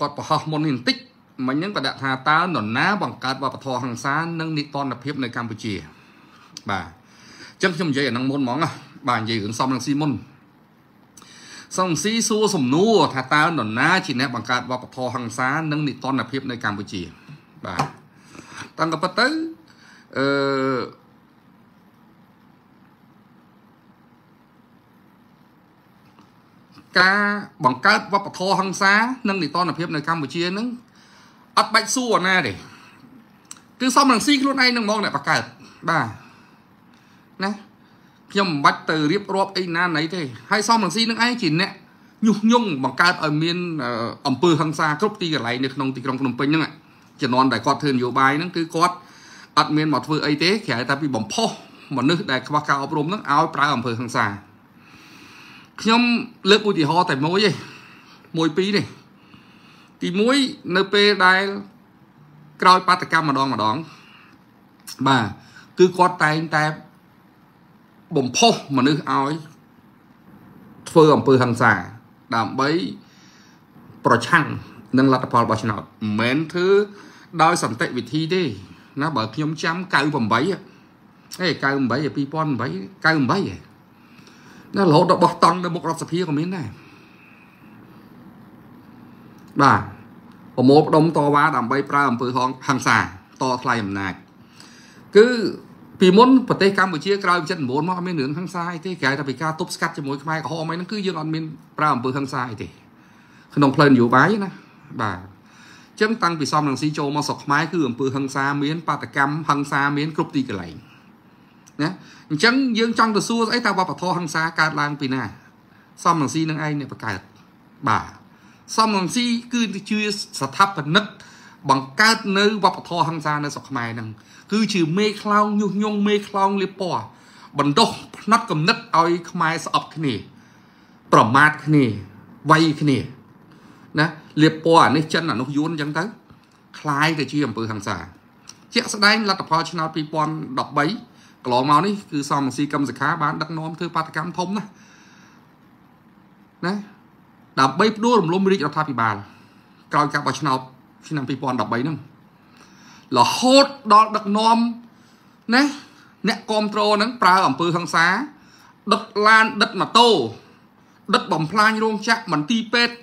គាត់ប្រហោះមុននេះបន្តិចមិញហ្នឹងក៏ដាក់ថាតើនរណាបង្កើតវប្បធម៌ហ ংস ានិងនីតិរដ្ឋភាពនៅកម្ពុជាបាទអញ្ចឹងខ្ញុំនិយាយអាហ្នឹងមុនហ្មងណាបាទនិយាយរឿងសំរងស៊ីមុនសំស៊ីសួរសំណួរថាតើនរណាជាអ្នកបង្កើតវប្បធម៌ហ ংস ានិងនីតិរដ្ឋភាពនៅកម្ពុជាបាទតាំងក៏ប៉ុន្តែអឺ ការបង្កើតវប្បធម៌ហិង្សា និងនីតិរដ្ឋភាពនៅកម្ពុជានឹងអត់បាច់សួរណាទេគឺសំរងស៊ីខ្លួនឯងនឹងហ្មងអ្នកបង្កើតបាទណាខ្ញុំមិនបាច់ទៅរៀបរាប់អីណាណីទេហើយសំរងស៊ីនឹងឯងជាអ្នកញុះញង់បង្កើតឲ្យមានអំពើហិង្សាគ្រប់ទីកន្លែងនៅក្នុងទីក្រុងភ្នំពេញហ្នឹងជំនាន់ដែលគាត់ធ្វើនយោបាយហ្នឹងគឺគាត់អត់មានមកធ្វើអីទេក្រៅតែពីបំផុសមនុស្សដែលខ្វះការអប់រំហ្នឹងឲ្យប្រើអំពើហិង្សា ខ្ញុំលើកឧទាហរណ៍តែមួយទេមួយពីរនេះទី1នៅពេលដែលក្រោយបាតកម្មម្ដងម្ដងបាទគឺគាត់តែងតែបំផុសមនុស្សឲ្យធ្វើអំពើហិង្សាដើម្បីប្រឆាំងនឹងលទ្ធផលបោះឆ្នោតមិនមែនធ្វើដោយសន្តិវិធីទេណាបើខ្ញុំចាំ98ហេ98 2008 98ហេ ណារហូតដល់បោះតង់នៅមុខរដ្ឋសភាក៏មានដែរបាទប្រមូលផ្ដុំតវ៉ាដើម្បីប្រើអំពើហងហង្សាតថ្លៃអំណាចគឺពីមុនប្រទេសកម្ពុជាក្រោយ79មកអត់មានរឿងហង្សាអីទេក្រៅតែពីការទប់ស្កាត់ជាមួយខ្មែរក្រហមអីហ្នឹងគឺយើងអត់មានប្រើអំពើហង្សាអីទេក្នុងផ្លូវនយោបាយណាបាទអញ្ចឹងតាំងពីសំរងស៊ីចូលមកស្រុកខ្មែរគឺអំពើហង្សាមានបាតកម្មហង្សាមានគ្រប់ទីកន្លែង ណាអញ្ចឹងយើងចង់ទៅសួរស្អីតើវប្បធម៌ហិង្សាកើតឡើងពីណាសំរងស៊ីនឹងឯងអ្នកបង្កើតបាទសំរងស៊ីគឺជាស្ថាបនិកបង្កើតនៅវប្បធម៌ហិង្សានៅស្រុកខ្មែរហ្នឹងគឺជាមេខ្លោងញុះញង់មេខ្លោងលៀបពណ៌បណ្ដោះផ្នត់គំនិតឲ្យខ្មែរស្អប់គ្នា ប្រមាថគ្នាវាយគ្នាណាលៀបពណ៌អានេះចិនអានោះយួនអញ្ចឹងទៅคล้ายទៅជាអំពើហិង្សាជាក់ស្ដែងលទ្ធផលឆ្នាំ2013 កន្លងមកនេះគឺសំរងស៊ីកម្មសខាបានដឹកនាំធ្វើបាតកម្មធំណាណាដើម្បីផ្ដួលរំលំរាជរដ្ឋាភិបាលក្រោយការបោះឆ្នោតឆ្នាំ2013ហ្នឹងរហូតដល់ដឹកនាំណាអ្នកគ្រប់គ្រងហ្នឹងប្រើអំពើហ ংস ាដឹកឡានដឹកម៉ូតូដឹកបំផ្លាញរោងចក្រមន្ទីរពេទ្យ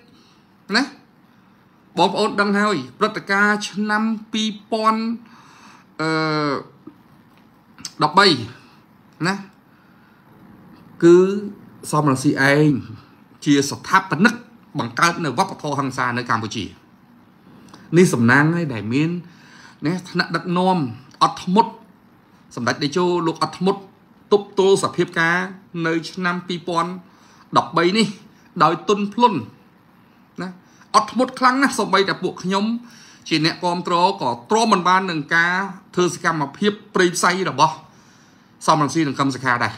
ណាបងប្អូនដឹងហើយព្រឹត្តិការណ៍ឆ្នាំ2000អឺ 13ណាគឺសំរងស៊ីឯងជាស្ថាបនិកបង្កើតនៅវប្បធម៌ហ ংস ានៅកម្ពុជានេះសំណាងហើយដែលមានណាថ្នាក់ដឹកនាំអត់ធ្មត់សម្ដេចតេជោលោកអត់ធ្មត់ទប់ទល់សភាពការនៅឆ្នាំ2013នេះ ដោយទុនភ្លុនណាអត់ធ្មត់ខ្លាំងណាស់សូម្បីតែពួកខ្ញុំ ជាអ្នកគ្រប់គ្រងក៏ទ្រាំមិនបាននឹងការធ្វើសកម្មភាពព្រៃផ្សៃរបស់ សំរងស៊ីនិងកឹមសខាដែរ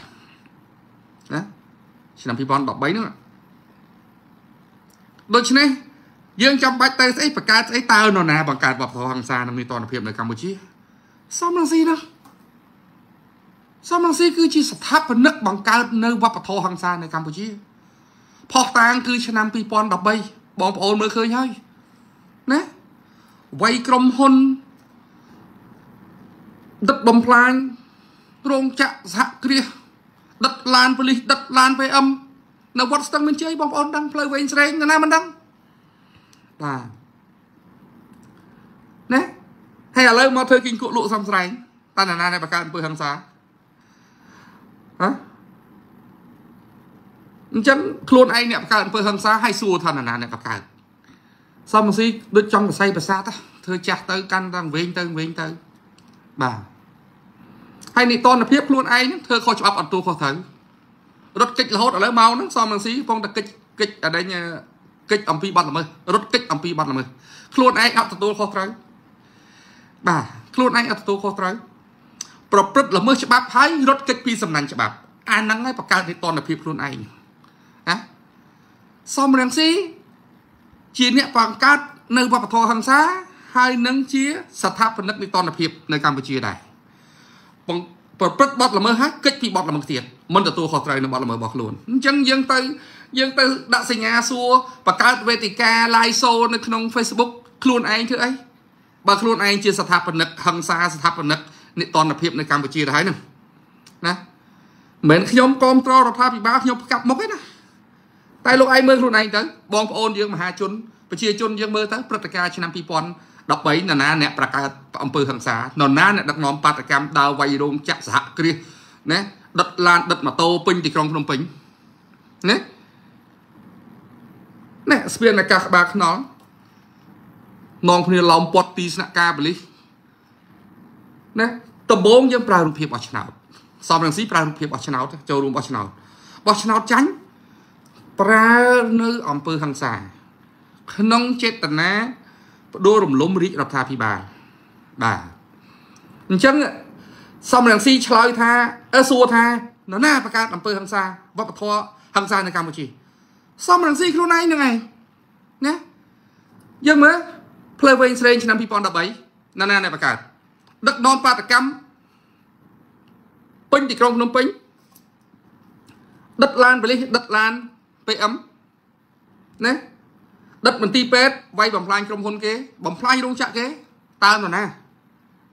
ណាឆ្នាំ2013ហ្នឹងដូច្នេះយើងចាំបាច់ទៅស្អីបង្កើតស្អីតើនរណាបង្កើតវប្បធម៌ហ ংস ានិងនីតិរដ្ឋភាពនៅកម្ពុជាសំរងស៊ីណាសំរងស៊ីគឺជាស្ថាបនិកបង្កើតនៅវប្បធម៌ហ ংস ានៅកម្ពុជាផុសតាងគឺឆ្នាំ2013បងប្អូនមើលឃើញហើយណាវ័យក្រុមហ៊ុនដិតបំផ្លាញ រោងចក្រសហគ្រាសដិតឡានប៉ូលីសដិតឡាន PM នៅវត្តស្ទឹងមានជ័យបងប្អូនដឹងផ្លូវវែងស្រេងនរណាមិនដឹងបាទណាហើយឥឡូវមកធ្វើគីងគក់លក់សំស្រែងតើនរណាដែលបង្កើតអំពើហិង្សាហ៎អញ្ចឹងខ្លួនឯងអ្នកបង្កើតអំពើហិង្សាហើយសួរថានរណាអ្នកបង្កើតសំស៊ីដូចចង់កសៃប្រសាទធ្វើចាស់ទៅកាន់តែវែងទៅវែងទៅបាទ ហើយនីតិភាពខ្លួនឯងហ្នឹងធ្វើខុសច្បាប់អត់ទូខុសត្រូវរត់កិច្ចរហូតឥឡូវមកហ្នឹងសំរងស៊ីកំពុងតែកិច្ចកិច្ចអដែងកិច្ចអំពីបាត់ល្មើសរត់កិច្ចអំពីបាត់ល្មើសខ្លួនឯងអត់ទទួលខុសត្រូវបាទខ្លួនឯងអត់ទទួលខុសត្រូវប្រព្រឹត្តល្មើសច្បាប់ហើយរត់កិច្ចពីសំណាញ់ច្បាប់អាហ្នឹងហើយបង្កើតនីតិភាពខ្លួនឯងណាសំរងស៊ីជាអ្នកបង្កើតនៅវប្បធម៌ហ ংস ាហើយនឹងជាស្ថាបនិកនីតិភាពនៅកម្ពុជាដែរ ប្រព្រឹត្តបទល្មើសហើយកិច្ចពីបទល្មើសទៀតមិនទទួលខុសត្រូវនឹងបទល្មើសរបស់ខ្លួនអញ្ចឹងយើងទៅយើងទៅដាក់សញ្ញាសួរបង្កើតវេទិកា live show នៅក្នុង Facebook ខ្លួនឯងធ្វើអីបើខ្លួនឯងជាស្ថាបនិកហឹង្សាស្ថាបនិកនិតនភាពនៅកម្ពុជាទៅហើយហ្នឹងណាមិនមែនខ្ញុំគ្រប់គ្រងរដ្ឋាភិបាលខ្ញុំផ្កាប់មុខទេណាតែលោកឯងមើលខ្លួនឯងទៅបងប្អូនយើងមហាជនប្រជាជនយើងមើលទៅព្រឹត្តិការណ៍ឆ្នាំ 2013នរណាអ្នកប្រកាសអំពើហិង្សានរណាអ្នកដឹកនាំបាតកម្មដើរវាយរោងចាក់សហគ្រាសណាដិតឡានដិតម៉ូតូពេញទីក្រុងភ្នំពេញណាណែស្ពានអាកាសក្បាលខ្នល់នងគ្នាឡោមពាត់ទីស្នាក់ការបលិសណាដំបូងយើងប្រើរូបភាពអស់ឆ្នោតសំរងស៊ីប្រើរូបភាពអស់ឆ្នោតចូលរួមអស់ឆ្នោតបោះឆ្នោតចាញ់ប្រើនៅអង្គើហ ংস ាក្នុងចេតនា បដូររំលំរាជរដ្ឋាភិបាលបាទអញ្ចឹងសំរងស៊ីឆ្លើយថាអឺសួរថានរណាបង្កើតអង្គើហ ংস ាវប្បធម៌ហ ংস ានៅកម្ពុជាសំរងស៊ីខ្លួនឯងហ្នឹងឯងណាយើងមើលផ្លូវវែងស្រេងឆ្នាំ2013ណាណាអ្នកបង្កើតដឹកនាំបាតកម្មពេញទីក្រុងភ្នំពេញដិតឡានបលិសដិតឡាន PM ណា ដិតមន្ទីរពេទ្យវាយបំផ្លាញក្រុមហ៊ុនគេបំផ្លាញរោងចក្រគេតើនរណា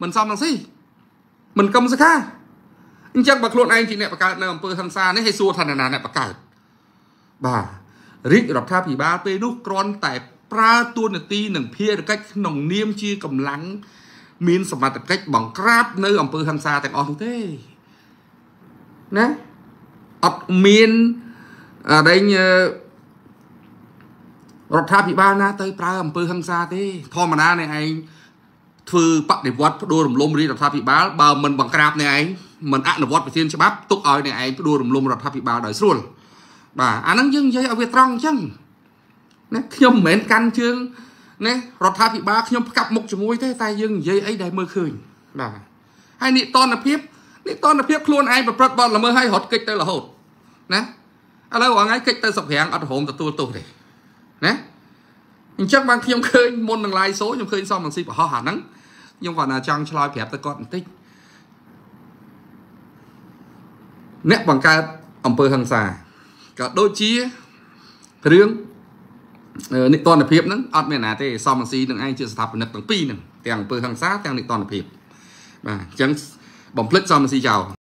មិនសមនឹងស៊ីមិនកឹមសខាអញ្ចឹងបើខ្លួនឯងជាអ្នកបង្កើតនៅអង្គើហឹង្សានេះឲ្យសួរថានរណាអ្នកបង្កើតបាទរាជរដ្ឋាភិបាលពេលនោះគ្រាន់តែប្រើតួនាទីនិងភារកិច្ចក្នុងនាមជាកម្លាំងមានសមត្ថកិច្ចបង្ក្រាបនៅអង្គើហឹង្សាទាំងអស់នោះទេណាអត់មានអដែង រដ្ឋាភិបាលណាទៅប្រើអំពើហិង្សាទេធម្មតាអ្នកឯងធ្វើបដិវត្តផ្ដួលរំលំរាជរដ្ឋាភិបាលបើមិនបង្ក្រាបអ្នកឯងមិនអនុវត្តវិធានច្បាប់ទុកឲ្យអ្នកឯងផ្ដួលរំលំរដ្ឋាភិបាលដោយស្រួលបាទអាហ្នឹងយើងនិយាយឲ្យវាត្រង់អញ្ចឹងណាខ្ញុំមិនមែនកាន់ជើងណារដ្ឋាភិបាលខ្ញុំផ្កាប់មុខជាមួយទេតែយើងនិយាយអីដែលមើលឃើញបាទហើយនិតនភាពនិតនភាពខ្លួនឯងប្រព្រឹត្តបទល្មើសឲ្យរត់គេចទៅរហូតណាឥឡូវរងថ្ងៃគេចទៅសុខរាំងអត់រហមទទួលទោសទេ ណាអញ្ចឹងបានខ្ញុំឃើញមុននឹង live show ខ្ញុំឃើញសំរងស៊ីប្រហោះអាហ្នឹងខ្ញុំគាត់ណាចង់ឆ្លើយប្រាប់ទៅគាត់បន្តិចអ្នកបង្កើតអង្គើហឹង្សាក៏ដូចជារឿងនិតនភាពហ្នឹងអត់មានណាទេសំរងស៊ីនឹងឯងជាស្ថាបនិកទាំងពីរហ្នឹងទាំងអង្គើហឹង្សាទាំងនិតនភាពបាទអញ្ចឹងបំភ្លេចសំរងស៊ីចោល